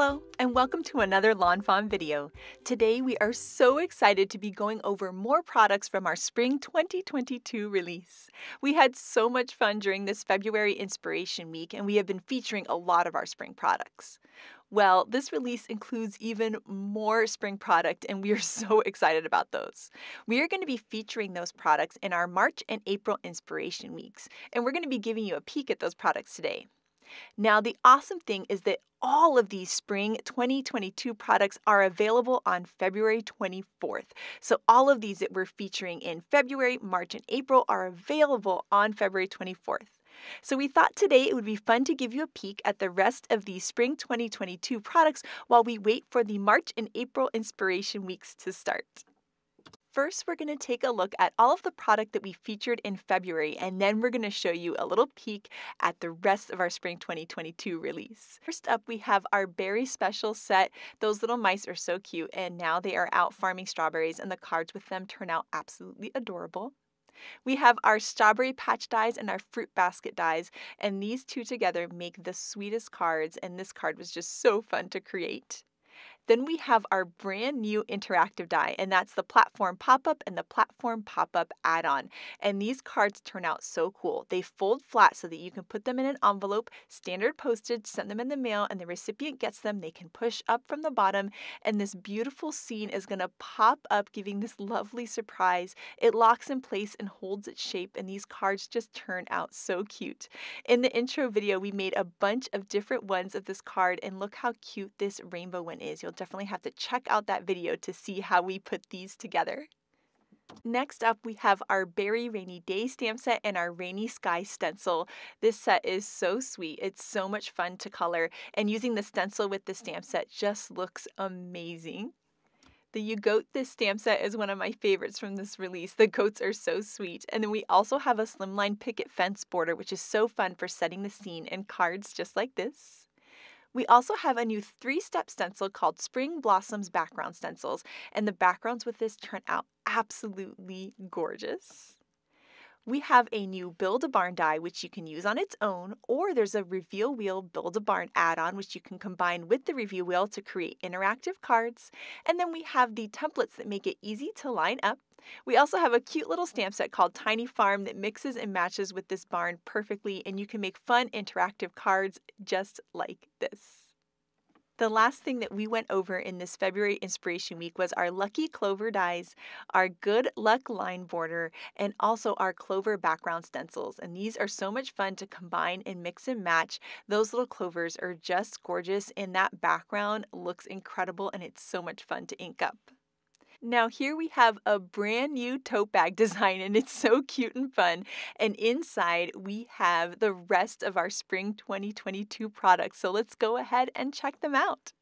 Hello, and welcome to another Lawn Fawn video. Today we are so excited to be going over more products from our Spring 2022 release. We had so much fun during this February Inspiration Week, and we have been featuring a lot of our spring products. Well, this release includes even more spring product, and we are so excited about those. We are going to be featuring those products in our March and April Inspiration Weeks, and we're going to be giving you a peek at those products today. Now, the awesome thing is that all of these spring 2022 products are available on February 24th. So, all of these that we're featuring in February, March, and April are available on February 24th. So, we thought today it would be fun to give you a peek at the rest of these spring 2022 products while we wait for the March and April inspiration weeks to start. First, we're going to take a look at all of the product that we featured in February, and then we're going to show you a little peek at the rest of our Spring 2022 release. First up, we have our Berry Special set. Those little mice are so cute, and now they are out farming strawberries, and the cards with them turn out absolutely adorable. We have our strawberry patch dies and our fruit basket dies, and these two together make the sweetest cards, and this card was just so fun to create. Then we have our brand new interactive die, and that's the platform pop-up and the platform pop-up add-on. And these cards turn out so cool. They fold flat so that you can put them in an envelope, standard postage, send them in the mail, and the recipient gets them. They can push up from the bottom, and this beautiful scene is going to pop up, giving this lovely surprise. It locks in place and holds its shape, and these cards just turn out so cute. In the intro video, we made a bunch of different ones of this card, and look how cute this rainbow one is. You'll definitely have to check out that video to see how we put these together. Next up, we have our Berry Rainy Day stamp set and our Rainy Sky stencil. This set is so sweet. It's so much fun to color, and using the stencil with the stamp set just looks amazing. The You Goat This stamp set is one of my favorites from this release. The goats are so sweet. And then we also have a slimline picket fence border, which is so fun for setting the scene in cards just like this. We also have a new three step stencil called Spring Blossoms Background Stencils, and the backgrounds with this turn out absolutely gorgeous. We have a new Build a Barn die, which you can use on its own, or there's a Reveal Wheel Build a Barn add on, which you can combine with the Reveal Wheel to create interactive cards. And then we have the templates that make it easy to line up. We also have a cute little stamp set called Tiny Farm that mixes and matches with this barn perfectly, and you can make fun interactive cards just like this. The last thing that we went over in this February Inspiration Week was our Lucky Clover dies, our Good Luck line border, and also our Clover background stencils. And these are so much fun to combine and mix and match. Those little clovers are just gorgeous, and that background looks incredible, and it's so much fun to ink up. Now here we have a brand new tote bag design and it's so cute and fun. And inside we have the rest of our spring 2022 products. So let's go ahead and check them out.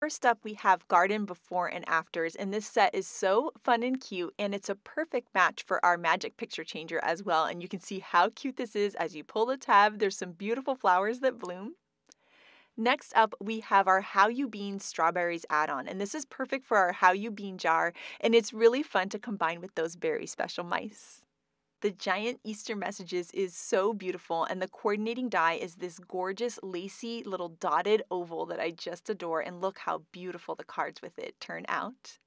First up, we have garden before and afters, and this set is so fun and cute, and it's a perfect match for our magic picture changer as well. And you can see how cute this is as you pull the tab. There's some beautiful flowers that bloom. Next up, we have our How You Bean Strawberries add-on, and this is perfect for our How You Bean jar, and it's really fun to combine with those very special mice. The giant Easter messages is so beautiful, and the coordinating die is this gorgeous, lacy little dotted oval that I just adore, and look how beautiful the cards with it turn out.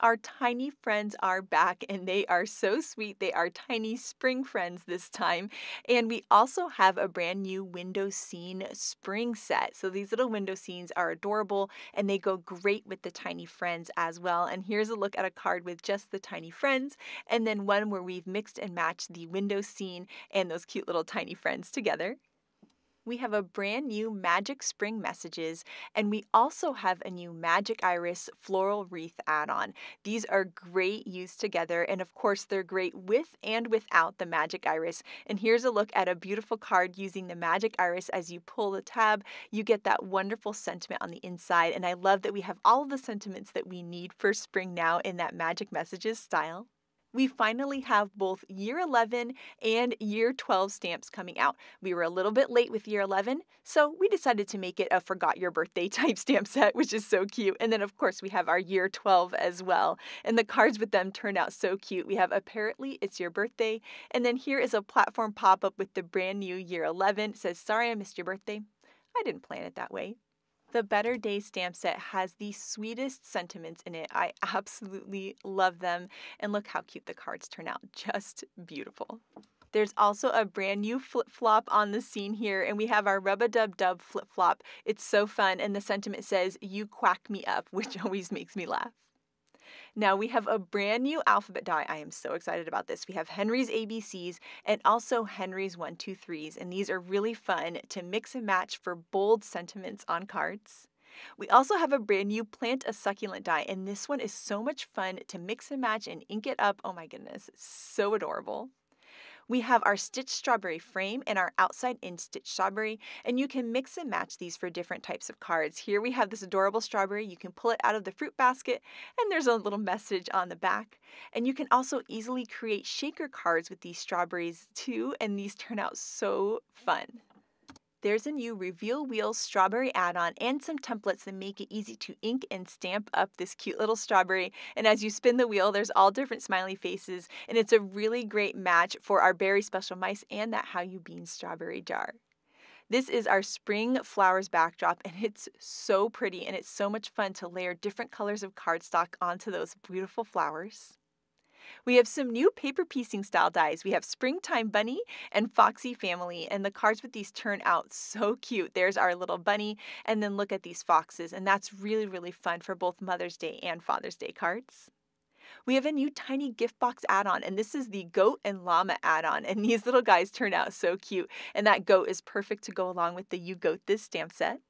Our tiny friends are back and they are so sweet. They are tiny spring friends this time. And we also have a brand new window scene spring set. So these little window scenes are adorable and they go great with the tiny friends as well. And here's a look at a card with just the tiny friends and then one where we've mixed and matched the window scene and those cute little tiny friends together we have a brand new Magic Spring Messages, and we also have a new Magic Iris Floral Wreath add on. These are great used together, and of course, they're great with and without the Magic Iris. And here's a look at a beautiful card using the Magic Iris as you pull the tab. You get that wonderful sentiment on the inside, and I love that we have all of the sentiments that we need for spring now in that Magic Messages style we finally have both year 11 and year 12 stamps coming out. We were a little bit late with year 11, so we decided to make it a forgot your birthday type stamp set, which is so cute. And then, of course, we have our year 12 as well. And the cards with them turned out so cute. We have apparently it's your birthday. And then here is a platform pop up with the brand new year 11. It says, Sorry I missed your birthday. I didn't plan it that way. The Better Day stamp set has the sweetest sentiments in it. I absolutely love them. And look how cute the cards turn out. Just beautiful. There's also a brand new flip flop on the scene here, and we have our Rub a Dub Dub flip flop. It's so fun, and the sentiment says, You quack me up, which always makes me laugh. Now we have a brand new alphabet die. I am so excited about this. We have Henry's ABCs and also Henry's 123s, and these are really fun to mix and match for bold sentiments on cards. We also have a brand new Plant a Succulent die, and this one is so much fun to mix and match and ink it up. Oh my goodness, so adorable. We have our stitched strawberry frame and our outside in stitched strawberry, and you can mix and match these for different types of cards. Here we have this adorable strawberry. You can pull it out of the fruit basket, and there's a little message on the back. And you can also easily create shaker cards with these strawberries too, and these turn out so fun. There's a new Reveal Wheels strawberry add-on and some templates that make it easy to ink and stamp up this cute little strawberry. And as you spin the wheel, there's all different smiley faces, and it's a really great match for our Berry Special Mice and that How You Bean strawberry jar. This is our spring flowers backdrop and it's so pretty and it's so much fun to layer different colors of cardstock onto those beautiful flowers. We have some new paper piecing style dies. We have Springtime Bunny and Foxy Family, and the cards with these turn out so cute. There's our little bunny, and then look at these foxes, and that's really, really fun for both Mother's Day and Father's Day cards. We have a new tiny gift box add on, and this is the goat and llama add on. And these little guys turn out so cute. And that goat is perfect to go along with the You Goat This stamp set.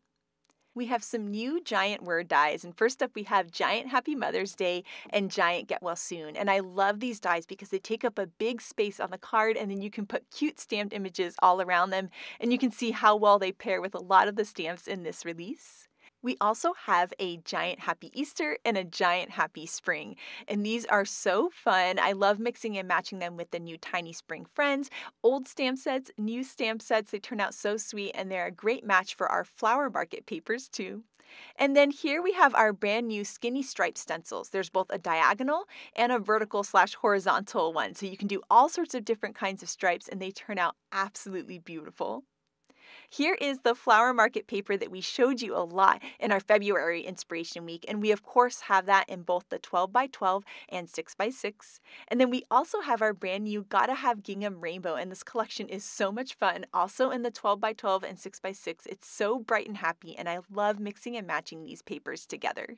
We have some new giant word dies. And first up, we have Giant Happy Mother's Day and Giant Get Well Soon. And I love these dies because they take up a big space on the card and then you can put cute stamped images all around them. And you can see how well they pair with a lot of the stamps in this release. We also have a giant happy Easter and a giant happy spring. And these are so fun. I love mixing and matching them with the new Tiny Spring Friends, old stamp sets, new stamp sets. They turn out so sweet and they're a great match for our flower market papers too. And then here we have our brand new skinny stripe stencils. There's both a diagonal and a vertical slash horizontal one. So you can do all sorts of different kinds of stripes and they turn out absolutely beautiful. Here is the flower market paper that we showed you a lot in our February Inspiration Week. And we, of course, have that in both the 12 by 12 and 6 by 6 And then we also have our brand new Gotta Have Gingham Rainbow. And this collection is so much fun. Also in the 12 by 12 and 6 by 6 It's so bright and happy. And I love mixing and matching these papers together.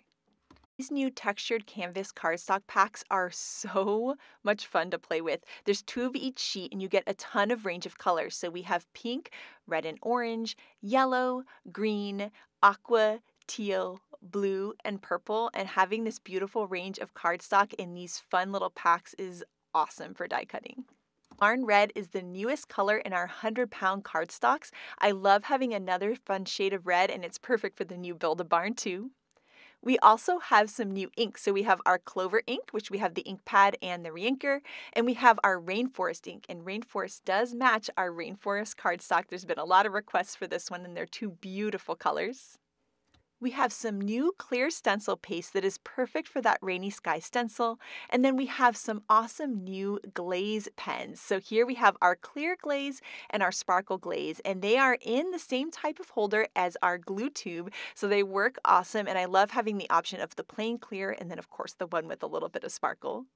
These new textured canvas cardstock packs are so much fun to play with. There's two of each sheet and you get a ton of range of colors. So we have pink, red and orange, yellow, green, aqua, teal, blue, and purple. And having this beautiful range of cardstock in these fun little packs is awesome for die cutting. Barn Red is the newest color in our 100 pound cardstocks. I love having another fun shade of red and it's perfect for the new Build a Barn too. We also have some new ink. So we have our Clover ink, which we have the ink pad and the reinker, and we have our Rainforest ink. And Rainforest does match our Rainforest cardstock. There's been a lot of requests for this one, and they're two beautiful colors. We have some new clear stencil paste that is perfect for that rainy sky stencil. And then we have some awesome new glaze pens. So here we have our clear glaze and our sparkle glaze, and they are in the same type of holder as our glue tube. So they work awesome. And I love having the option of the plain clear and then of course the one with a little bit of sparkle.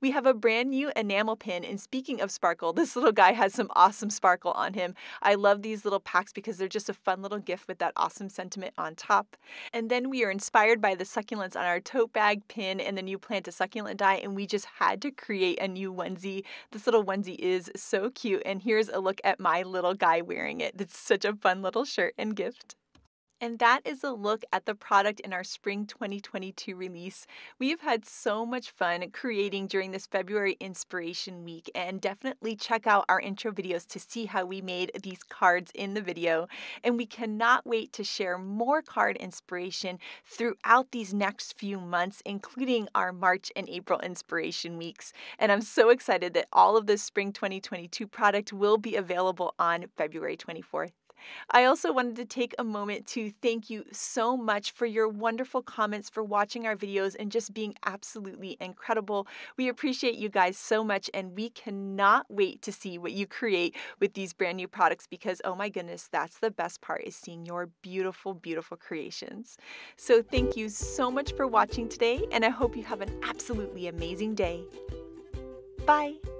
We have a brand new enamel pin. And speaking of sparkle, this little guy has some awesome sparkle on him. I love these little packs because they're just a fun little gift with that awesome sentiment on top. And then we are inspired by the succulents on our tote bag pin and the new plant a succulent die. And we just had to create a new onesie. This little onesie is so cute. And here's a look at my little guy wearing it. It's such a fun little shirt and gift. And that is a look at the product in our spring 2022 release. We have had so much fun creating during this February Inspiration Week, and definitely check out our intro videos to see how we made these cards in the video. And we cannot wait to share more card inspiration throughout these next few months, including our March and April Inspiration Weeks. And I'm so excited that all of this spring 2022 product will be available on February 24th. I also wanted to take a moment to thank you so much for your wonderful comments, for watching our videos, and just being absolutely incredible. We appreciate you guys so much, and we cannot wait to see what you create with these brand new products because, oh my goodness, that's the best part is seeing your beautiful, beautiful creations. So thank you so much for watching today, and I hope you have an absolutely amazing day. Bye.